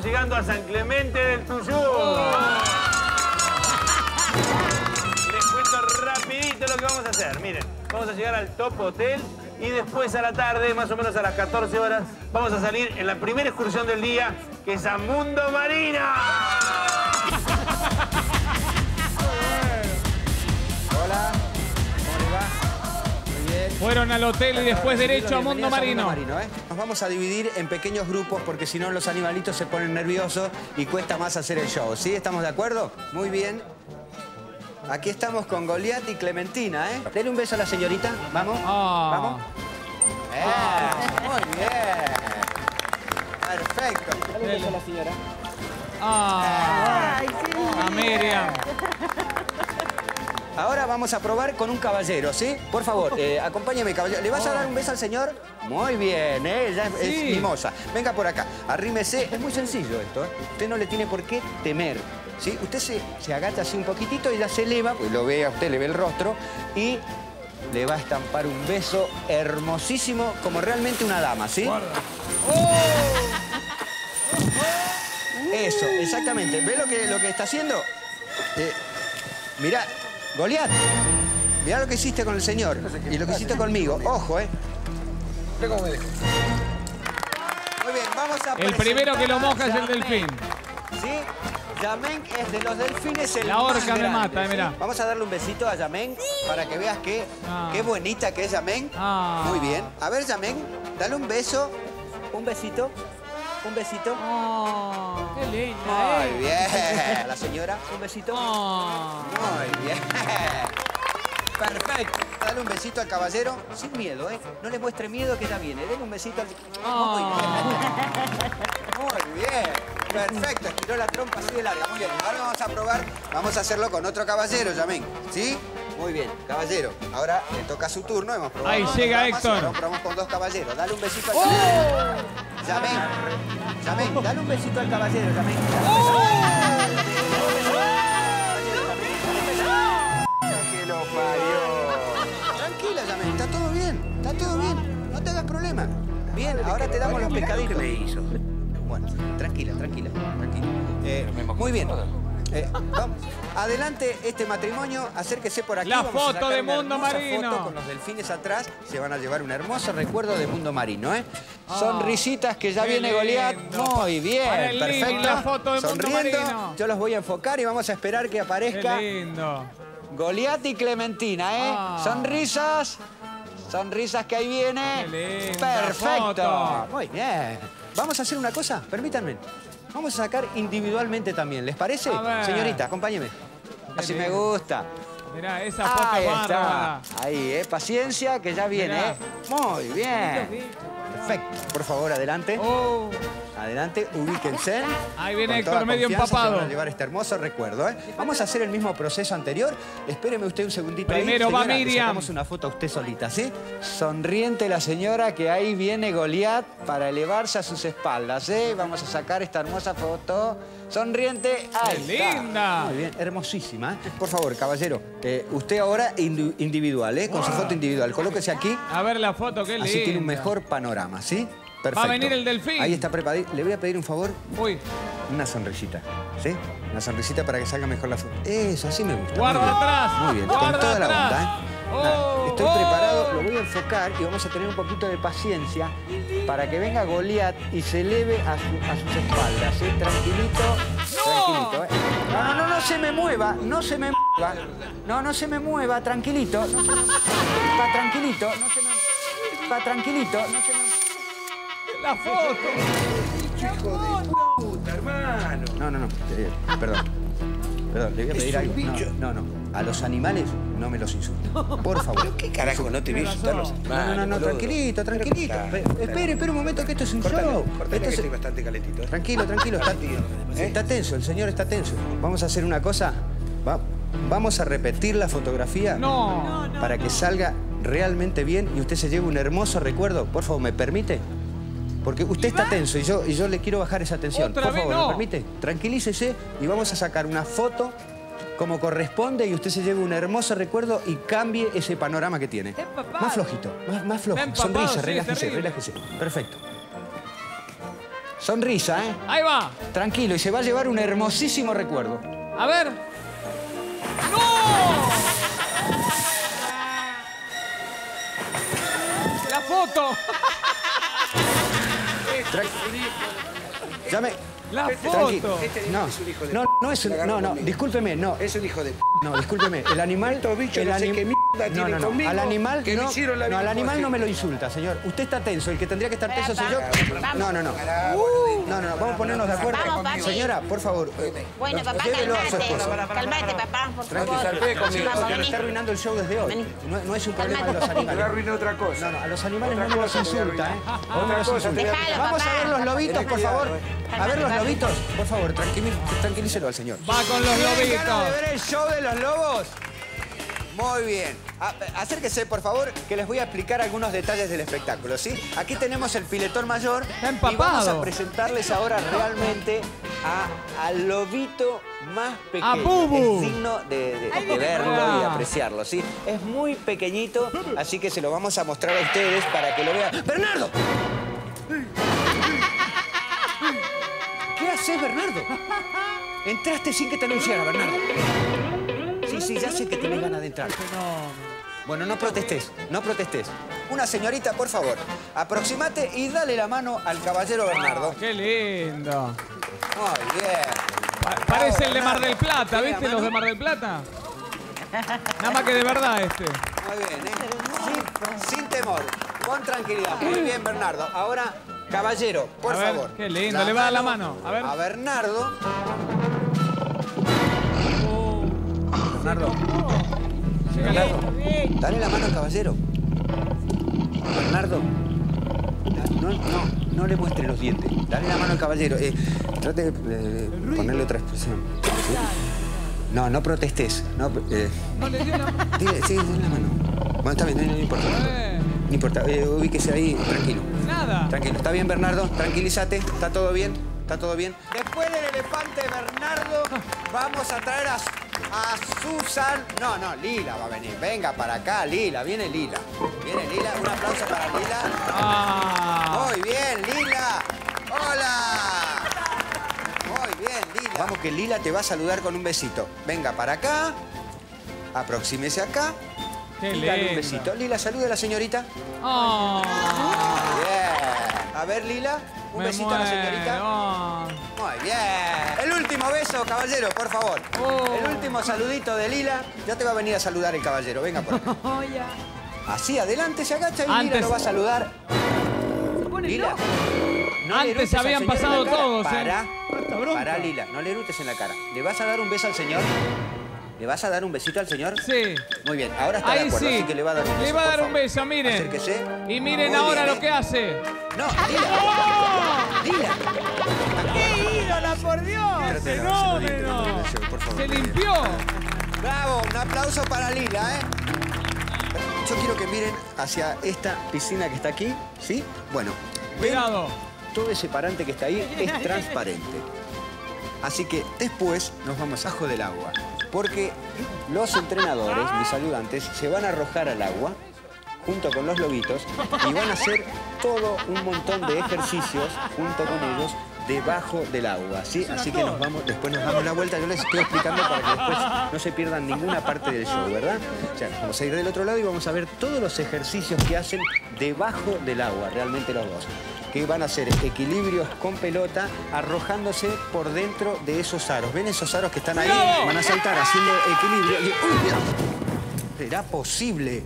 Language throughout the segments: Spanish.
estamos llegando a San Clemente del Tuyú. Les cuento rapidito lo que vamos a hacer. Miren, vamos a llegar al Top Hotel y después a la tarde, más o menos a las 14 horas, vamos a salir en la primera excursión del día, que es a Mundo Marina. Hola, ¿cómo le va? Muy bien. Fueron al hotel y después derecho a Mundo Marino. ¿eh? Nos vamos a dividir en pequeños grupos porque si no los animalitos se ponen nerviosos y cuesta más hacer el show. ¿Sí? ¿Estamos de acuerdo? Muy bien. Aquí estamos con Goliat y Clementina, ¿eh? Denle un beso a la señorita. Vamos. Ah. Vamos. Eh, Muy bien. Perfecto. Dale un beso a la señora. Ah, a Miriam. Ahora vamos a probar con un caballero, ¿sí? Por favor, eh, acompáñeme, caballero. ¿Le vas a dar un beso al señor? Muy bien, ¿eh? Ella es, mimosa. Venga por acá, arrímese. Es muy sencillo esto, ¿eh? Usted no le tiene por qué temer, ¿sí? Usted se, se agacha así un poquitito y ya se eleva, pues lo ve a usted, le ve el rostro, y le va a estampar un beso hermosísimo, como realmente una dama, ¿sí? Eso, exactamente. ¿Ve lo que, lo que está haciendo? Eh, mirá, Goliat, mirá lo que hiciste con el señor y lo que hiciste conmigo. Ojo, ¿eh? Muy bien, vamos a El primero que lo moja es el delfín. ¿Sí? Yamen es de los delfines el La orca me mata, eh, mirá. Vamos a darle un besito a Yamen para que veas que, Ah. qué bonita que es Yamen. Ah. Muy bien. A ver, Yamen, dale un beso. Un besito. Un besito. Oh, qué linda, Muy bien. Señora, un besito. Oh. Muy bien. Perfecto. Dale un besito al caballero sin miedo, ¿eh? No le muestre miedo que ya viene. Dale un besito al... Muy bien. Muy bien. Perfecto. Estiró la trompa así del área. Muy bien. Ahora vamos a probar. Vamos a hacerlo con otro caballero, Yamén. ¿Sí? Muy bien. Caballero. Ahora le toca su turno. Hemos probado Ahí llega Héctor. ahora probamos con dos caballeros. Dale un besito al caballero. Yamén. Yamén, dale un besito al caballero, Yamén. que Bien, ahora te damos los pescaditos. me hizo? Bueno, tranquila, tranquila, tranquila. Eh, muy bien. Eh, vamos. Adelante este matrimonio, acérquese por aquí. La vamos a foto sacar de una Mundo Marino. foto con los delfines atrás. Se van a llevar un hermoso recuerdo de Mundo Marino, ¿eh? Ah, Sonrisitas que ya viene Goliat. Muy bien, perfecto. la foto de Mundo Sonriendo. Marino. Yo los voy a enfocar y vamos a esperar que Qué aparezca lindo. Goliat y Clementina, ¿eh? Ah. Sonrisas. Sonrisas que ahí viene. Qué Perfecto. Muy bien. Vamos a hacer una cosa, permítanme. Vamos a sacar individualmente también, ¿les parece? Señorita, acompáñeme. Así me gusta. Mirá, esa foto Ahí está. Ahí, ¿eh? Paciencia, que ya viene, Mirá. ¿eh? Muy bien. Perfecto. Por favor, adelante. Oh, Adelante, ubíquense. Ahí viene Con Héctor medio empapado. van a llevar este hermoso recuerdo, ¿eh? Vamos a hacer el mismo proceso anterior. Espéreme usted un segundito ahí, Primero va señora, Miriam. sacamos una foto a usted solita, ¿sí? Sonriente la señora que ahí viene Goliat para elevarse a sus espaldas, ¿eh? Vamos a sacar esta hermosa foto. Sonriente. Ahí ¡Qué está. linda! Muy bien, hermosísima. ¿eh? Por favor, caballero, eh, usted ahora individual, ¿eh? Con su foto individual. Colóquese aquí. a ver la foto, qué linda. Así tiene un mejor panorama, ¿sí? Perfecto. venir el delfín. Ahí está preparado. Le voy a pedir un favor, Uy, una sonrisita, ¿sí? Una sonrisita para que salga mejor la foto. Eso, así me gusta. Guarda atrás, Muy bien, guarda con toda la atrás. ¿eh? Oh, Nada, Estoy oh. preparado, lo voy a enfocar y vamos a tener un poquito de paciencia para que venga Goliat y se eleve a, su- a sus espaldas, ¿sí? Tranquilito, tranquilito, ¿eh? No, no, no, no se me mueva, no se me mueva. No, no se me mueva, tranquilito. No se me- Va tranquilito, no se me... Va tranquilito, no se me... la foto. No, no, no. eh, perdón. Perdón, le voy a pedir algo. bicho. No, no, no. A los animales no me los insulten. Por favor. ¿Qué carajo no te voy a insultar los No, no, no, no, tranquilito, Pero tranquilito. Espere, espere un momento que esto es un Cortale, show. cortale, Esto que es- estoy bastante calentito. ¿eh? Tranquilo, tranquilo. Está, tenso, el señor está tenso. Vamos a hacer una cosa. Va- vamos a repetir la fotografía No. para que salga realmente bien y usted se lleve un hermoso recuerdo. Por favor, ¿me permite? Porque usted está tenso y yo, y yo le quiero bajar esa tensión. Por favor, no. ¿me permite? Tranquilícese y vamos a sacar una foto como corresponde y usted se lleve un hermoso recuerdo y cambie ese panorama que tiene. Más flojito, más, más flojo. Empapado, Sonrisa, sí, relájese, terrible. relájese. Perfecto. Sonrisa, ¿eh? Ahí va. Tranquilo, y se va a llevar un hermosísimo recuerdo. A ver. ¡No! La foto. Tra- Llame. La foto. No, es un hijo de no, no es un, no, no, discúlpeme, no. Es un hijo de... No, discúlpeme, el animal... Estos bichos el no no, no, no, al animal que no, hicieron la no, al animal no me lo insulta, señor. Usted está tenso, el que tendría que estar tenso soy yo. No, no, no. Pará, No, no, no, vamos a ponernos de acuerdo. Vamos, papi. Señora, por favor. eh, Bueno, lo- papá, a calmate. Calmate, papá, por favor. Vamos, está arruinando el show desde hoy. No, no es un problema de los a animales. arruinar otra cosa. No, no, a los animales no a insulta, ¿eh? Otra cosa a Vamos a papá. ver los lobitos, por favor. eh. A ver los lobitos, por favor, tranquilícelo al señor. Va con los ¿Tienen ganas de lobitos. ver el show de los lobos? Muy bien. A- acérquese, por favor, que les voy a explicar algunos detalles del espectáculo, ¿sí? Aquí tenemos el piletón mayor Está y vamos a presentarles ahora realmente a- al lobito más pequeño. A Bubu. Es digno de, de- de verlo y apreciarlo, ¿sí? Es muy pequeñito, así que se lo vamos a mostrar a ustedes para que lo vean. ¡Bernardo! ¿Qué haces, Bernardo? Entraste sin que te anunciara, Bernardo. Sí, sí, ya sé que tenés ganas de entrar. Bueno, no protestes, no protestes. Una señorita, por favor, aproximate y dale la mano al caballero Bernardo. Qué lindo. Muy bien. Pa- Parece el de Mar del Plata, ¿viste los de Mar del Plata? Nada más que de verdad este. Muy bien, ¿eh? Sin, sin temor, con tranquilidad. Muy bien, Bernardo. Ahora, caballero, por A ver, favor. qué lindo, le va a dar la mano. A ver. A Bernardo. Bernardo. Bernardo. Dale la mano al caballero. Bernardo. No, no, no le muestre los dientes. Dale la mano al caballero. Eh, trate de eh, ponerle otra expresión. ¿sí? No, no protestes. No, eh, No le dio la dile, sí, dale la mano. Bueno, está bien, no, no importa. No importa, eh, ubíquese ahí, tranquilo. Nada. Tranquilo, ¿está bien, Bernardo? Tranquilízate, ¿está todo bien? ¿Está todo bien? Después del elefante Bernardo, vamos a traer a, a Susan. No, no, Lila va a venir. Venga para acá, Lila, viene Lila. Viene Lila, un aplauso para Lila. Ah. Muy bien, Lila. Hola. Muy bien, Lila. Vamos que Lila te va a saludar con un besito. Venga para acá. Aproxímese acá. Qué y dale un besito. Lila, salude a la señorita. Oh, Bien. A ver, Lila, un me besito a la señorita. Oh. Muy bien. Último beso, caballero, por favor. Oh. El último saludito de Lila. Ya te va a venir a saludar el caballero. Venga por acá. Así, adelante, se agacha y Lila Antes- lo va a saludar. Lila. no Antes habían pasado todos, ¿eh? Pará, pará, Lila. No le erutes en la cara. ¿Le vas a dar un beso al señor? ¿Le vas a dar un besito al señor? Sí. Muy bien, ahora está de Ahí acuerdo, sí. así que le va a dar un beso. Le va a dar un beso, miren. Acérquese. Y miren Muy ahora bien, lo ¿eh? que hace. No, Lila. Lila. ¡Qué ídola, por Dios! ¡Fenómeno! Se limpió. Bravo, un aplauso para Lila, ¿eh? Yo quiero que miren hacia esta piscina que está aquí, ¿sí? Bueno, ven, Cuidado. todo ese parante que está ahí es transparente. Así que después nos vamos abajo del agua. Porque los entrenadores, mis ayudantes, se van a arrojar al agua junto con los lobitos y van a hacer todo un montón de ejercicios junto con ellos debajo del agua, ¿sí? Así que nos vamos, después nos damos la vuelta, yo les estoy explicando para que después no se pierdan ninguna parte del show, ¿verdad? O sea, nos vamos a ir del otro lado y vamos a ver todos los ejercicios que hacen debajo del agua, realmente los dos. Que van a hacer equilibrios con pelota arrojándose por dentro de esos aros. ¿Ven esos aros que están ahí? Van a saltar haciendo equilibrio. y- ¡Uy! ¿Será posible?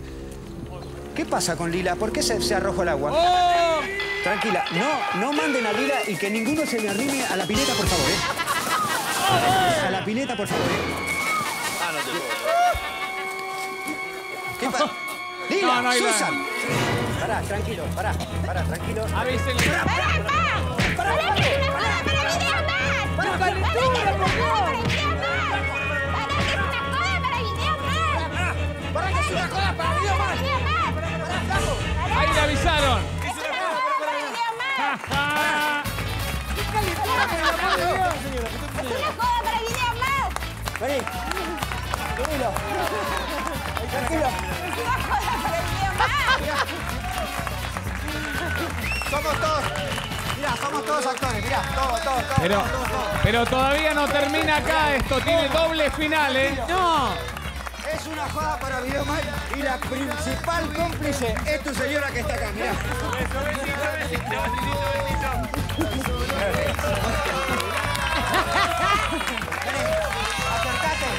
¿Qué pasa con Lila? ¿Por qué se, se arrojó al agua? ¡Oh! Tranquila, no, no manden a Lila y que ninguno se me arrime a la pileta, por favor, ¿eh? A la pileta, por favor, ¿eh? ¿Qué pasa? ¡Lila! No, no hay ¡Susan! Pará, tranquilo, pará, pará, tranquilo. Avísenle. ¡Para acá! ¡Para que es una joda para videos más! ¡Para calentura, por favor! ¡Para que es una joda para videos más! ¡Para que es una joda para videos más! Ahí le avisaron. ¡Es una joda ¡Es una joda para videos más! Vení. Ahí, tranquilo. Somos todos. Mirá, somos todos actores, mirá, todos, todos, todos. Pero, todos, todos, todos. pero todavía no termina acá. Esto tiene doble final, ¿eh? No. Es una joda para Videomar y la principal cómplice es tu señora que está acá, mirá. Beso, besito, besito, besito, besito. Vení, acercate.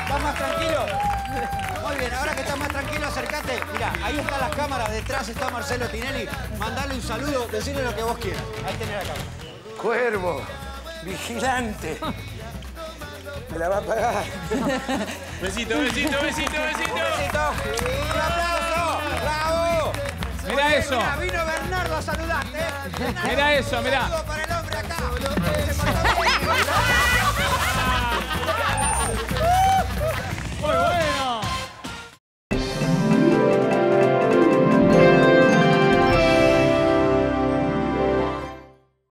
¿Estás más tranquilo? Muy bien, ahora que estás más tranquilo, acercate. Mirá, ahí están las cámaras, detrás está Marcelo Tinelli. Mandale un saludo, decirle lo que vos quieras. Ahí tenés la cámara. Cuervo, vigilante. Me la va a pagar. Besito, besito, besito, besito. ¡Un aplauso! ¡Bravo! Mira eso. Mira, vino Bernardo a saludarte. Mira eso, mira. para el hombre acá.